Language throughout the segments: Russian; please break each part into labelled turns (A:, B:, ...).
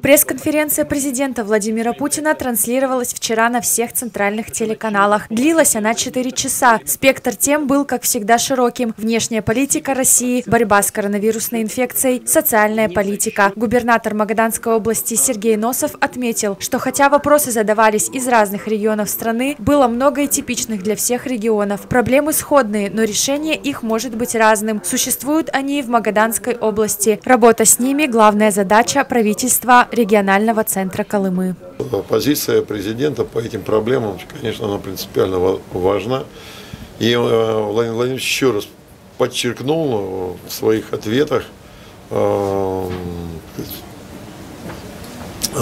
A: Пресс-конференция президента Владимира Путина транслировалась вчера на всех центральных телеканалах. Длилась она 4 часа. Спектр тем был, как всегда, широким. Внешняя политика России, борьба с коронавирусной инфекцией, социальная политика. Губернатор Магаданской области Сергей Носов отметил, что хотя вопросы задавались из разных регионов страны, было много и типичных для всех регионов. Проблемы сходные, но решение их может быть разным. Существуют они и в Магаданской области. Работа с ними – главная задача правительства правительства регионального центра Колымы.
B: Позиция президента по этим проблемам, конечно, она принципиально важна. И э, Владимир Владимирович еще раз подчеркнул в своих ответах э, о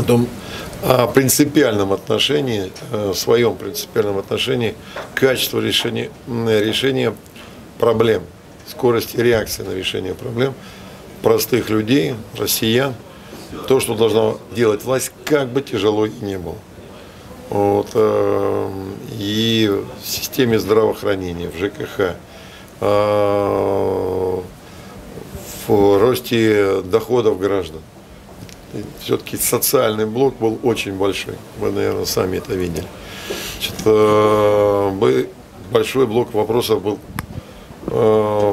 B: том, о принципиальном отношении, э, своем принципиальном отношении к качеству решения, решения проблем, скорости реакции на решение проблем простых людей, россиян – то, что должна делать власть, как бы тяжело и не было. Вот, э, и в системе здравоохранения, в ЖКХ, э, в росте доходов граждан. Все-таки социальный блок был очень большой. Вы, наверное, сами это видели. Значит, э, большой блок вопросов был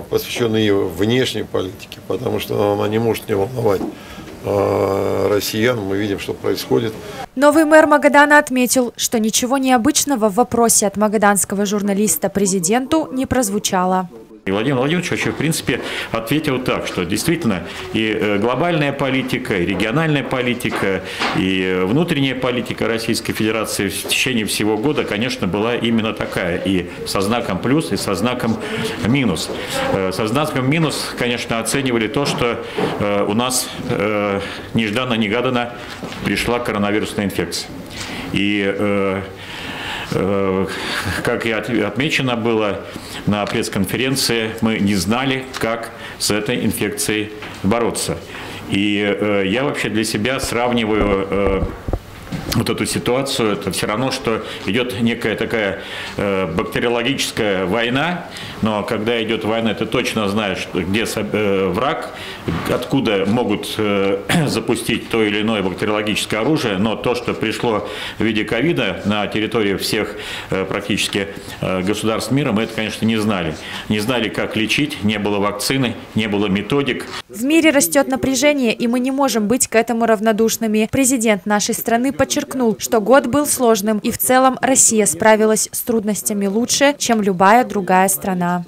B: посвященный внешней политике, потому что она не может не волновать россиян, мы видим, что происходит.
A: Новый мэр Магадана отметил, что ничего необычного в вопросе от магаданского журналиста президенту не прозвучало.
C: И Владимир Владимирович вообще, в принципе, ответил так, что действительно и э, глобальная политика, и региональная политика, и внутренняя политика Российской Федерации в течение всего года, конечно, была именно такая. И со знаком плюс, и со знаком минус. Э, со знаком минус, конечно, оценивали то, что э, у нас нежданно-негаданно пришла коронавирусная инфекция. И как и отмечено было на пресс-конференции, мы не знали, как с этой инфекцией бороться. И э, я вообще для себя сравниваю э, вот эту ситуацию, это все равно, что идет некая такая э, бактериологическая война, но когда идет война, ты точно знаешь, где э, враг, откуда могут э, запустить то или иное бактериологическое оружие, но то, что пришло в виде ковида на территории всех практически государств мира, мы это, конечно, не знали. Не знали, как лечить, не было вакцины, не было методик.
A: В мире растет напряжение, и мы не можем быть к этому равнодушными. Президент нашей страны подчеркнул, что год был сложным и в целом Россия справилась с трудностями лучше, чем любая другая страна.